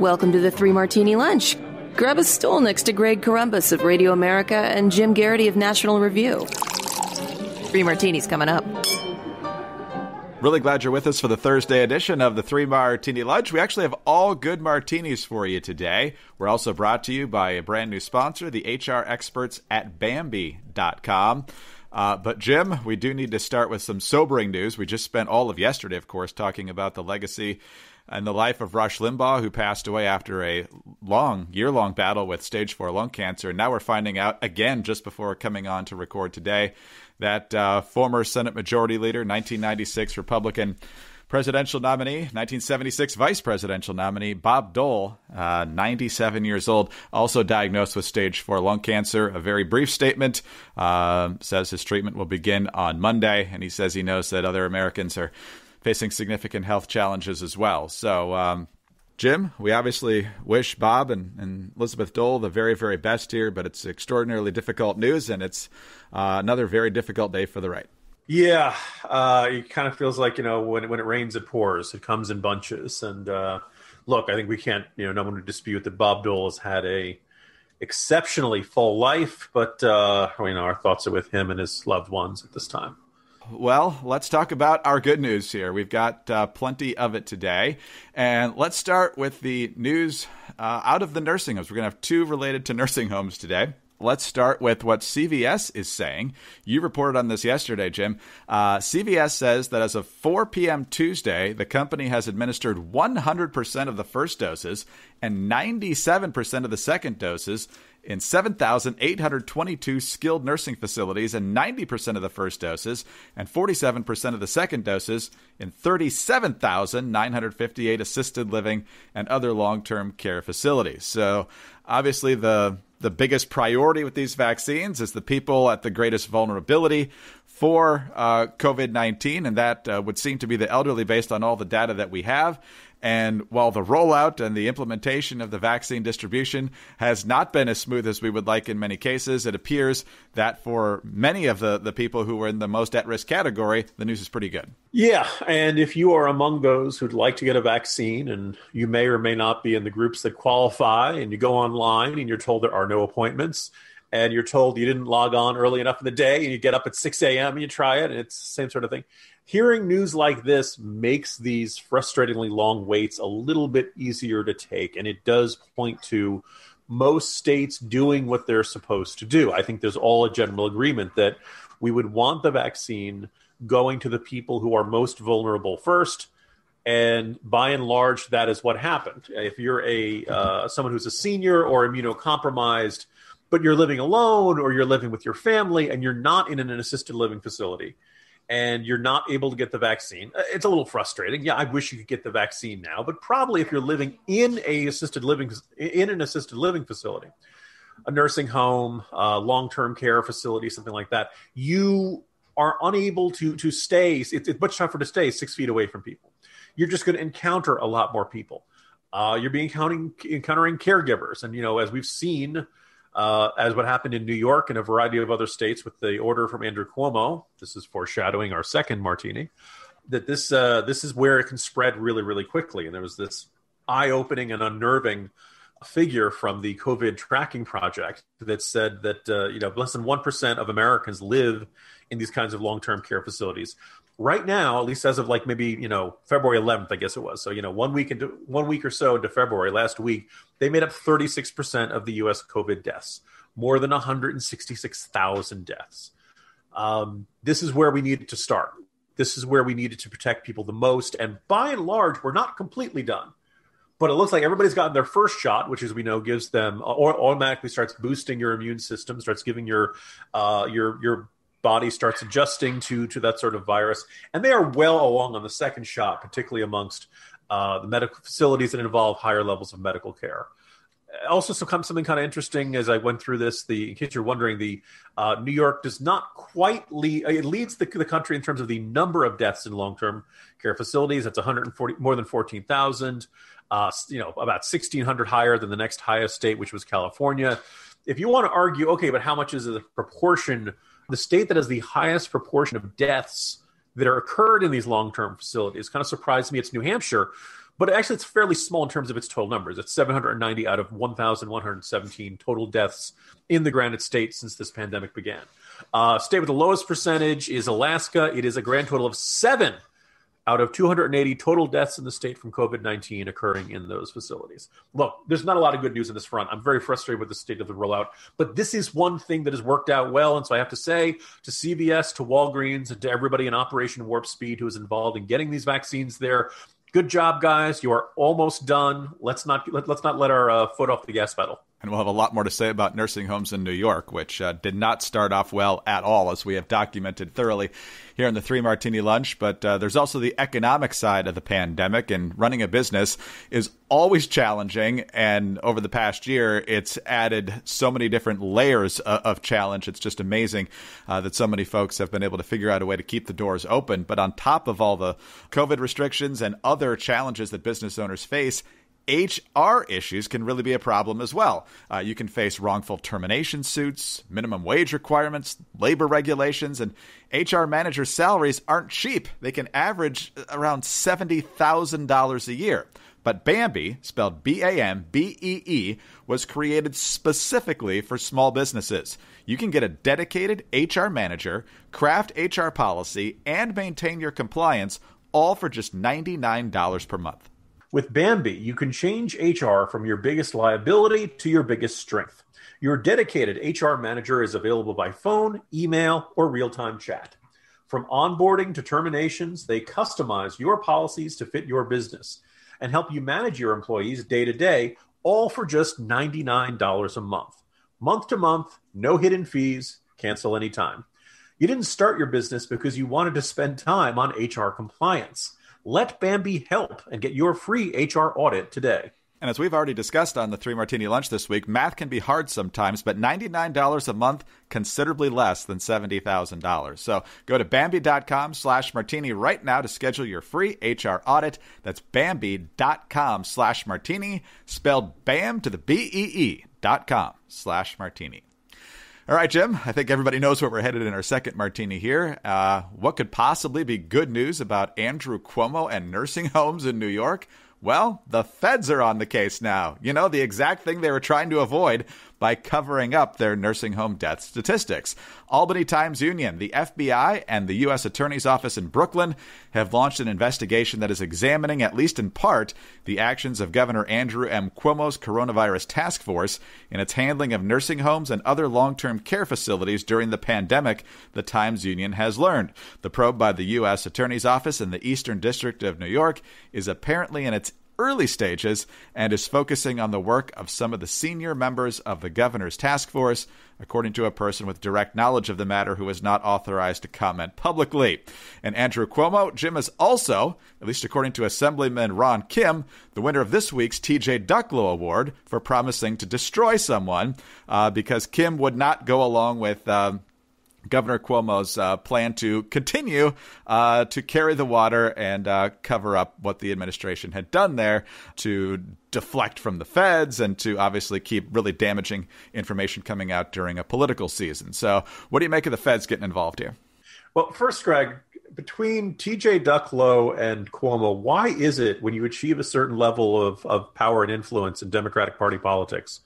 Welcome to the Three Martini Lunch. Grab a stool next to Greg Corombos of Radio America and Jim Geraghty of National Review. Three Martinis coming up. Really glad you're with us for the Thursday edition of the Three Martini Lunch. We actually have all good martinis for you today. We're also brought to you by a brand new sponsor, the HR experts at Bambee.com. Uh, but Jim, we do need to start with some sobering news. We just spent all of yesterday, of course, talking about the legacy and the life of Rush Limbaugh, who passed away after a long, year long battle with stage four lung cancer. And now we're finding out again, just before coming on to record today, that uh, former Senate Majority Leader, 1996 Republican presidential nominee, 1976 vice presidential nominee, Bob Dole, uh, 97 years old, also diagnosed with stage four lung cancer. A very brief statement uh, says his treatment will begin on Monday, and he says he knows that other Americans are facing significant health challenges as well. So, um, Jim, we obviously wish Bob and, and, Elizabeth Dole the very, very best here, but it's extraordinarily difficult news, and it's uh, another very difficult day for the right. Yeah, uh, it kind of feels like you know when when it rains, it pours. It comes in bunches, and uh, look, I think we can't you know no one would dispute that Bob Dole has had a exceptionally full life, but uh, you know our thoughts are with him and his loved ones at this time. Well, let's talk about our good news here. We've got uh, plenty of it today. And let's start with the news uh, out of the nursing homes. We're going to have two related to nursing homes today. Let's start with what CVS is saying. You reported on this yesterday, Jim. Uh, CVS says that as of 4 p.m. Tuesday, the company has administered 100% of the first doses and 97% of the second doses in 7,822 skilled nursing facilities and 90% of the first doses and 47% of the second doses in 37,958 assisted living and other long term care facilities. So, obviously, the the biggest priority with these vaccines is the people at the greatest vulnerability for uh, COVID 19, and that uh, would seem to be the elderly based on all the data that we have. And while the rollout and the implementation of the vaccine distribution has not been as smooth as we would like in many cases, it appears that for many of the, the people who are in the most at risk category, the news is pretty good. Yeah. And if you are among those who'd like to get a vaccine and you may or may not be in the groups that qualify, and you go online and you're told there are no appointments, and you're told you didn't log on early enough in the day, and you get up at 6 a.m. and you try it, and it's the same sort of thing hearing news like this makes these frustratingly long waits a little bit easier to take. And it does point to most states doing what they're supposed to do. I think there's all a general agreement that we would want the vaccine going to the people who are most vulnerable first. And by and large, that is what happened. If you're a uh, someone who's a senior or immunocompromised, but you're living alone or you're living with your family and you're not in an assisted living facility, and you're not able to get the vaccine, uh, it's a little frustrating. Yeah, I wish you could get the vaccine now, but probably if you're living in a assisted living in an assisted living facility, a nursing home, a long-term care facility, something like that, you are unable to to stay. It's, it's much tougher to stay six feet away from people. You're just going to encounter a lot more people. Uh, you're being encountering encountering caregivers, and you know as we've seen uh, as what happened in New York and a variety of other states with the order from Andrew Cuomo. This is foreshadowing our second martini. That this uh, this is where it can spread really really quickly, and there was this eye opening and unnerving figure from the COVID tracking project that said that uh, you know less than one percent of Americans live in these kinds of long term care facilities right now, at least as of like maybe you know February 11th, I guess it was. So you know one week into one week or so into February last week, they made up 36 percent of the U.S. COVID deaths, more than 166,000 deaths. Um, this is where we needed to start. This is where we needed to protect people the most, and by and large, we're not completely done. But it looks like everybody's gotten their first shot, which, as we know, gives them or automatically starts boosting your immune system, starts giving your uh, your your body starts adjusting to to that sort of virus, and they are well along on the second shot, particularly amongst uh, the medical facilities that involve higher levels of medical care. Also, some, something kind of interesting as I went through this. The in case you're wondering, the uh, New York does not quite lead. It leads the, the country in terms of the number of deaths in long-term care facilities. That's 140 more than 14,000. Uh, you know, about 1,600 higher than the next highest state, which was California. If you want to argue, okay, but how much is the proportion the state that has the highest proportion of deaths that are occurred in these long-term facilities kind of surprised me it's new hampshire but actually it's fairly small in terms of its total numbers. It's 790 out of 1,117 total deaths in the Granite State since this pandemic began. Uh, state with the lowest percentage is Alaska. It is a grand total of seven out of 280 total deaths in the state from COVID 19 occurring in those facilities. Look, there's not a lot of good news in this front. I'm very frustrated with the state of the rollout, but this is one thing that has worked out well. And so I have to say to CVS, to Walgreens, and to everybody in Operation Warp Speed who is involved in getting these vaccines there, good job, guys. You are almost done. Let's not let, us not let our uh, foot off the gas pedal. And we'll have a lot more to say about nursing homes in New York, which uh, did not start off well at all, as we have documented thoroughly here in the Three Martini Lunch. But uh, there's also the economic side of the pandemic, and running a business is always challenging. And over the past year, it's added so many different layers of, of challenge. It's just amazing uh, that so many folks have been able to figure out a way to keep the doors open. But on top of all the COVID restrictions and other challenges that business owners face, HR issues can really be a problem as well. Uh, you can face wrongful termination suits, minimum wage requirements, labor regulations, and HR managers' salaries aren't cheap. They can average around $70,000 a year. But Bambee, spelled B A M B E E, was created specifically for small businesses. You can get a dedicated HR manager, craft HR policy, and maintain your compliance all for just $99 per month. With Bambee, you can change HR from your biggest liability to your biggest strength. Your dedicated HR manager is available by phone, email, or real time chat. From onboarding to terminations, they customize your policies to fit your business and help you manage your employees day to day, all for just $99 a month. Month to month, no hidden fees, cancel anytime. You didn't start your business because you wanted to spend time on HR compliance. Let Bambee help and get your free HR audit today. And as we've already discussed on the Three Martini Lunch this week, math can be hard sometimes, but $99 a month, considerably less than $70,000. So go to Bambee.com slash martini right now to schedule your free HR audit. That's Bambee.com slash martini, spelled BAM to the B-E-E dot com slash martini. All right, Jim, I think everybody knows where we're headed in our second martini here. Uh, what could possibly be good news about Andrew Cuomo and nursing homes in New York? Well, the feds are on the case now. You know, the exact thing they were trying to avoid by covering up their nursing home death statistics. Albany Times Union, the FBI, and the U.S. Attorney's Office in Brooklyn have launched an investigation that is examining, at least in part, the actions of Governor Andrew M. Cuomo's coronavirus task force in its handling of nursing homes and other long term care facilities during the pandemic, the Times Union has learned. The probe by the U.S. Attorney's Office in the Eastern District of New York is apparently in its early stages and is focusing on the work of some of the senior members of the governor's task force, according to a person with direct knowledge of the matter who is not authorized to comment publicly. And Andrew Cuomo, Jim is also, at least according to Assemblyman Ron Kim, the winner of this week's TJ Ducklo Award for promising to destroy someone uh, because Kim would not go along with. Um, Governor Cuomo's uh, plan to continue uh, to carry the water and uh, cover up what the administration had done there to deflect from the feds and to obviously keep really damaging information coming out during a political season. So, what do you make of the feds getting involved here? Well, first, Greg, between TJ Ducklo and Cuomo, why is it when you achieve a certain level of, of power and influence in Democratic Party politics,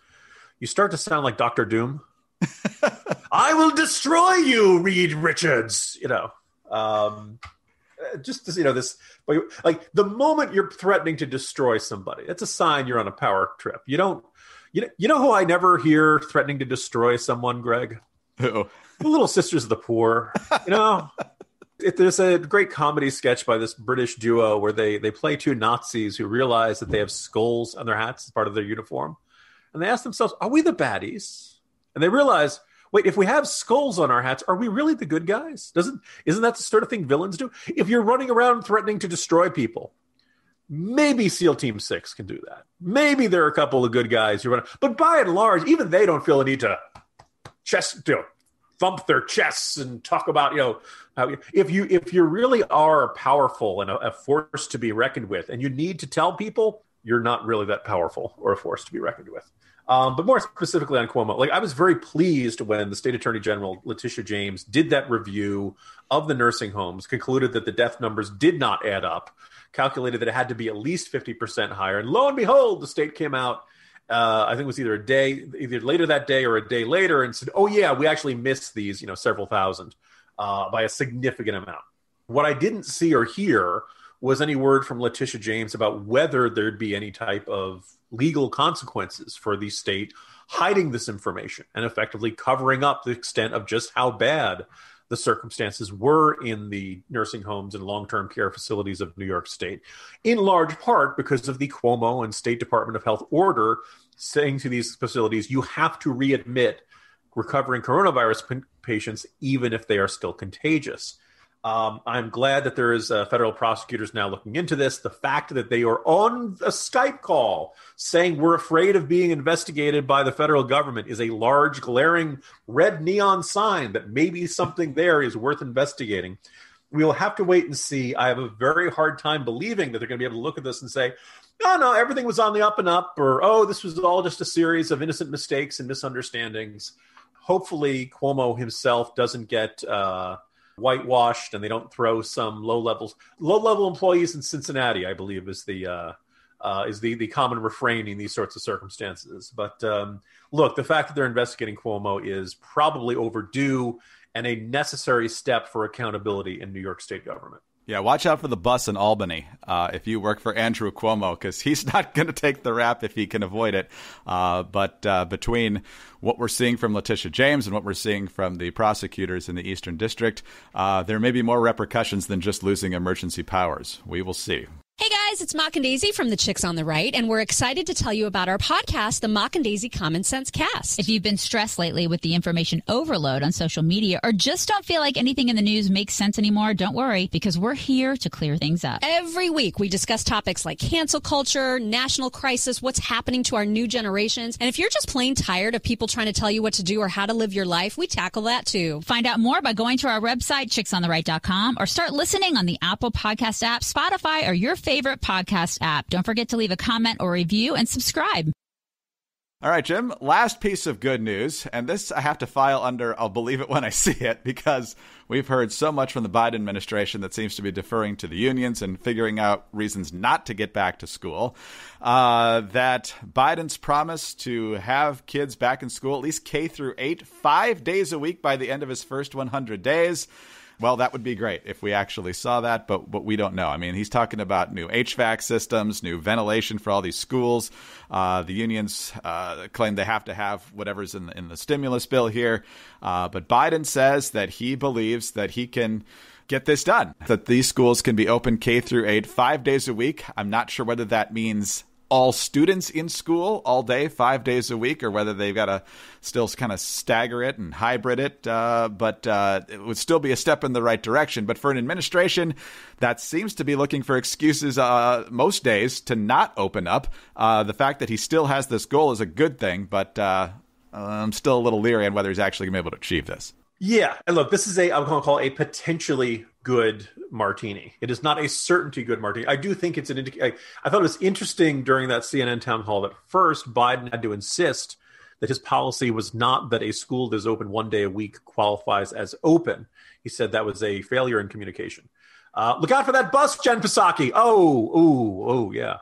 you start to sound like Dr. Doom? I will destroy you, Reed Richards. You know, um, just you know this, but like the moment you're threatening to destroy somebody, it's a sign you're on a power trip. You don't, you know, you know who I never hear threatening to destroy someone, Greg. Who? The Little Sisters of the Poor. You know. It, there's a great comedy sketch by this British duo where they they play two Nazis who realize that they have skulls on their hats as part of their uniform, and they ask themselves, "Are we the baddies?" and they realize wait if we have skulls on our hats are we really the good guys? Doesn't isn't that the sort of thing villains do? If you're running around threatening to destroy people maybe seal team 6 can do that. Maybe there are a couple of good guys who run but by and large even they don't feel a need to chest you know, thump their chests and talk about you know if you if you really are powerful and a, a force to be reckoned with and you need to tell people you're not really that powerful or a force to be reckoned with um, but more specifically on Cuomo, like I was very pleased when the state attorney general Letitia James did that review of the nursing homes, concluded that the death numbers did not add up, calculated that it had to be at least 50% higher. And lo and behold, the state came out, uh, I think it was either a day, either later that day or a day later, and said, oh, yeah, we actually missed these, you know, several thousand uh, by a significant amount. What I didn't see or hear was any word from Letitia James about whether there'd be any type of legal consequences for the state hiding this information and effectively covering up the extent of just how bad the circumstances were in the nursing homes and long term care facilities of New York State, in large part because of the Cuomo and State Department of Health order saying to these facilities, you have to readmit recovering coronavirus patients even if they are still contagious. Um, I'm glad that there is uh, federal prosecutors now looking into this. The fact that they are on a Skype call saying we're afraid of being investigated by the federal government is a large, glaring red neon sign that maybe something there is worth investigating. We'll have to wait and see. I have a very hard time believing that they're going to be able to look at this and say, no, no, everything was on the up and up, or oh, this was all just a series of innocent mistakes and misunderstandings. Hopefully, Cuomo himself doesn't get. Uh, whitewashed and they don't throw some low levels low level employees in Cincinnati, I believe, is the uh, uh, is the the common refrain in these sorts of circumstances. But um, look, the fact that they're investigating Cuomo is probably overdue and a necessary step for accountability in New York State government. Yeah, watch out for the bus in Albany uh, if you work for Andrew Cuomo, because he's not going to take the rap if he can avoid it. Uh, but uh, between what we're seeing from Letitia James and what we're seeing from the prosecutors in the Eastern District, uh, there may be more repercussions than just losing emergency powers. We will see. Hey guys, it's Mock and Daisy from the Chicks on the Right, and we're excited to tell you about our podcast, the Mock and Daisy Common Sense Cast. If you've been stressed lately with the information overload on social media or just don't feel like anything in the news makes sense anymore, don't worry because we're here to clear things up. Every week we discuss topics like cancel culture, national crisis, what's happening to our new generations, and if you're just plain tired of people trying to tell you what to do or how to live your life, we tackle that too. Find out more by going to our website, chicksontheright.com, or start listening on the Apple Podcast app, Spotify, or your favorite podcast app. Don't forget to leave a comment or review and subscribe. All right, Jim, last piece of good news, and this I have to file under I'll believe it when I see it because we've heard so much from the Biden administration that seems to be deferring to the unions and figuring out reasons not to get back to school. Uh, that Biden's promise to have kids back in school, at least K through eight, five days a week by the end of his first 100 days well, that would be great if we actually saw that, but but we don't know. I mean, he's talking about new HVAC systems, new ventilation for all these schools. Uh, the unions uh, claim they have to have whatever's in the, in the stimulus bill here, uh, but Biden says that he believes that he can get this done. That these schools can be open K through 8 5 days a week. I'm not sure whether that means all students in school all day, five days a week, or whether they've got to still kind of stagger it and hybrid it. Uh, but uh, it would still be a step in the right direction. But for an administration that seems to be looking for excuses uh, most days to not open up, uh, the fact that he still has this goal is a good thing. But uh, I'm still a little leery on whether he's actually going to be able to achieve this. Yeah, and look, this is a I'm going to call a potentially good martini. It is not a certainty good martini. I do think it's an indication. I thought it was interesting during that CNN town hall that first Biden had to insist that his policy was not that a school that is open one day a week qualifies as open. He said that was a failure in communication. Uh, look out for that bus, Jen Psaki. Oh, oh, oh, yeah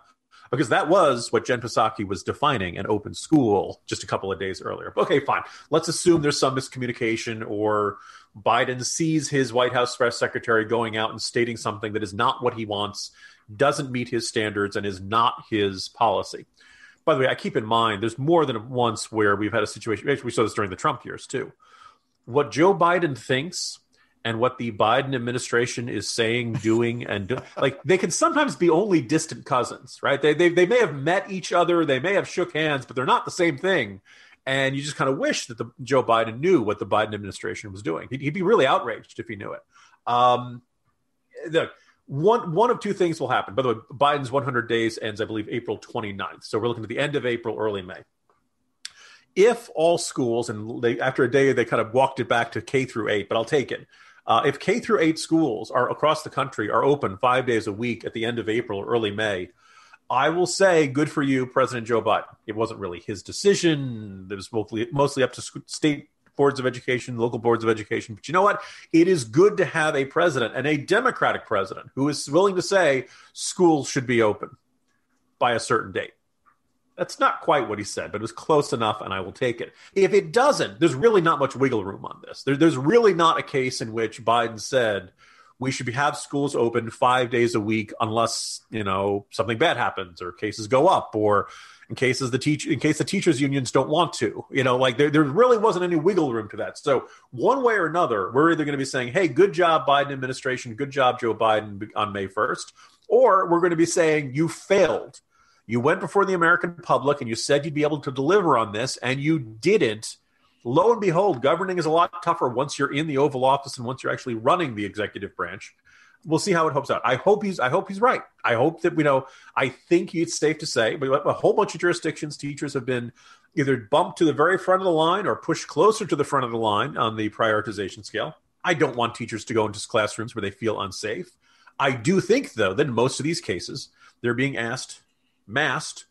because that was what Jen Psaki was defining an open school just a couple of days earlier. Okay, fine. Let's assume there's some miscommunication or Biden sees his White House press secretary going out and stating something that is not what he wants, doesn't meet his standards, and is not his policy. By the way, I keep in mind there's more than once where we've had a situation. Actually, we saw this during the Trump years too. What Joe Biden thinks and what the Biden administration is saying, doing, and do, like they can sometimes be only distant cousins, right? They, they they may have met each other, they may have shook hands, but they're not the same thing. And you just kind of wish that the Joe Biden knew what the Biden administration was doing. He'd, he'd be really outraged if he knew it. Um, look, one one of two things will happen. By the way, Biden's 100 days ends, I believe, April 29th. So we're looking at the end of April, early May if all schools and they, after a day they kind of walked it back to K through eight, but I'll take it. Uh, if K through eight schools are across the country are open five days a week at the end of April or early May, I will say, good for you, President Joe Biden. It wasn't really his decision. It was mostly mostly up to state boards of education, local boards of education. But you know what? It is good to have a president and a Democratic president who is willing to say schools should be open by a certain date. That's not quite what he said, but it was close enough, and I will take it. If it doesn't, there's really not much wiggle room on this. There, there's really not a case in which Biden said we should have schools open five days a week unless you know something bad happens or cases go up or in cases the teach in case the teachers unions don't want to you know like there, there really wasn't any wiggle room to that so one way or another we're either going to be saying hey good job biden administration good job joe biden on may 1st or we're going to be saying you failed you went before the american public and you said you'd be able to deliver on this and you didn't lo and behold governing is a lot tougher once you're in the oval office and once you're actually running the executive branch we'll see how it hopes out. I hope he's I hope he's right. I hope that you know I think it's safe to say, but a whole bunch of jurisdictions teachers have been either bumped to the very front of the line or pushed closer to the front of the line on the prioritization scale. I don't want teachers to go into classrooms where they feel unsafe. I do think though that in most of these cases they're being asked masked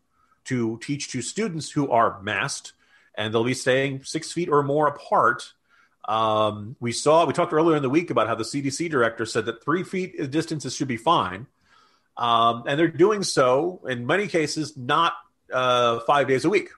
to teach to students who are masked and they'll be staying six feet or more apart um, we saw, we talked earlier in the week about how the CDC director said that three feet distances should be fine. Um, and they're doing so in many cases, not uh, five days a week.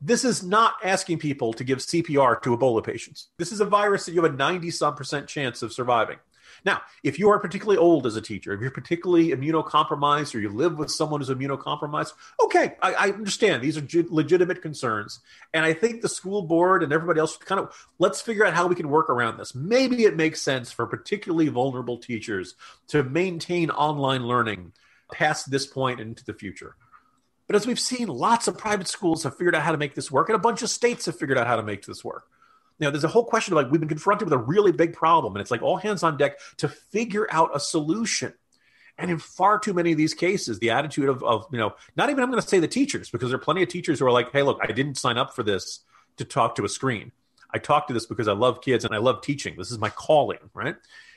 This is not asking people to give CPR to Ebola patients. This is a virus that you have a 90 some percent chance of surviving. Now, if you are particularly old as a teacher, if you're particularly immunocompromised or you live with someone who's immunocompromised, okay, I, I understand. These are g- legitimate concerns. And I think the school board and everybody else kind of let's figure out how we can work around this. Maybe it makes sense for particularly vulnerable teachers to maintain online learning past this point into the future. But as we've seen, lots of private schools have figured out how to make this work, and a bunch of states have figured out how to make this work. Now, there's a whole question of like we've been confronted with a really big problem, and it's like all hands on deck to figure out a solution. And in far too many of these cases, the attitude of, of you know, not even I'm going to say the teachers, because there are plenty of teachers who are like, hey, look, I didn't sign up for this to talk to a screen. I talk to this because I love kids and I love teaching. This is my calling, right?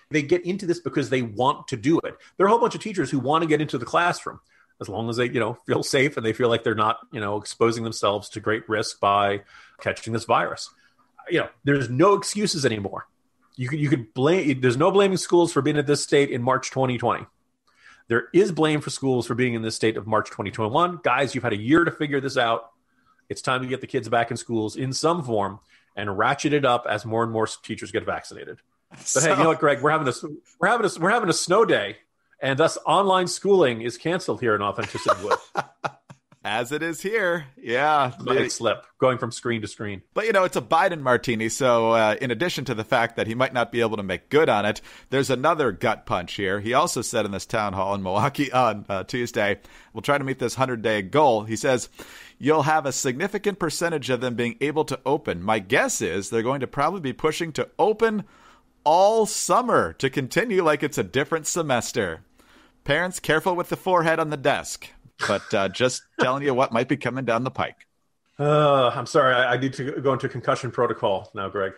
They get into this because they want to do it. There are a whole bunch of teachers who want to get into the classroom as long as they, you know, feel safe and they feel like they're not, you know, exposing themselves to great risk by catching this virus you know, there's no excuses anymore. You could you could blame. There's no blaming schools for being at this state in March 2020. There is blame for schools for being in this state of March 2021. Guys, you've had a year to figure this out. It's time to get the kids back in schools in some form and ratchet it up as more and more teachers get vaccinated. But so, hey, you know what, Greg? We're having a we're having a we're having a snow day, and thus online schooling is canceled here in Authenticity Wood. As it is here. Yeah. Big slip going from screen to screen. But, you know, it's a Biden martini. So, uh, in addition to the fact that he might not be able to make good on it, there's another gut punch here. He also said in this town hall in Milwaukee on uh, Tuesday, we'll try to meet this 100 day goal. He says, You'll have a significant percentage of them being able to open. My guess is they're going to probably be pushing to open all summer to continue like it's a different semester. Parents, careful with the forehead on the desk but uh, just telling you what might be coming down the pike. Uh, I'm sorry, I, I, need to go into concussion protocol now, Greg.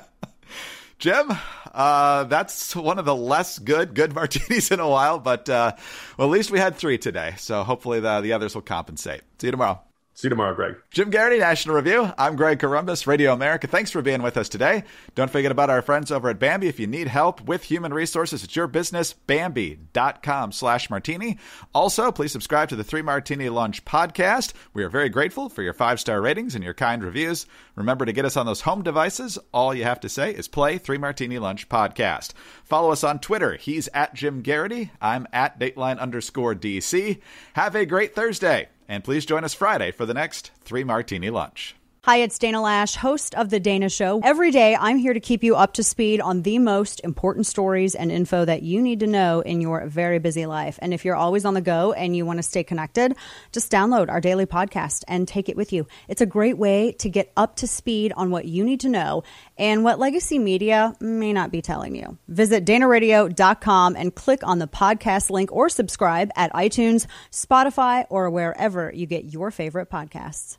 Jim, uh, that's one of the less good good martinis in a while, but uh, well, at least we had three today, so hopefully the, the others will compensate. See you tomorrow. See you tomorrow, Greg. Jim Geraghty, National Review. I'm Greg Corombos, Radio America. Thanks for being with us today. Don't forget about our friends over at Bambee. If you need help with human resources, it's your business, Bambee.com slash martini. Also, please subscribe to the Three Martini Lunch podcast. We are very grateful for your five-star ratings and your kind reviews. Remember to get us on those home devices. All you have to say is play Three Martini Lunch podcast. Follow us on Twitter. He's at Jim Geraghty. I'm at Dateline underscore DC. Have a great Thursday. And please join us Friday for the next Three Martini Lunch. Hi, it's Dana Loesch, host of The Dana Show. Every day, I'm here to keep you up to speed on the most important stories and info that you need to know in your very busy life. And if you're always on the go and you want to stay connected, just download our daily podcast and take it with you. It's a great way to get up to speed on what you need to know and what legacy media may not be telling you. Visit danaradio.com and click on the podcast link or subscribe at iTunes, Spotify, or wherever you get your favorite podcasts.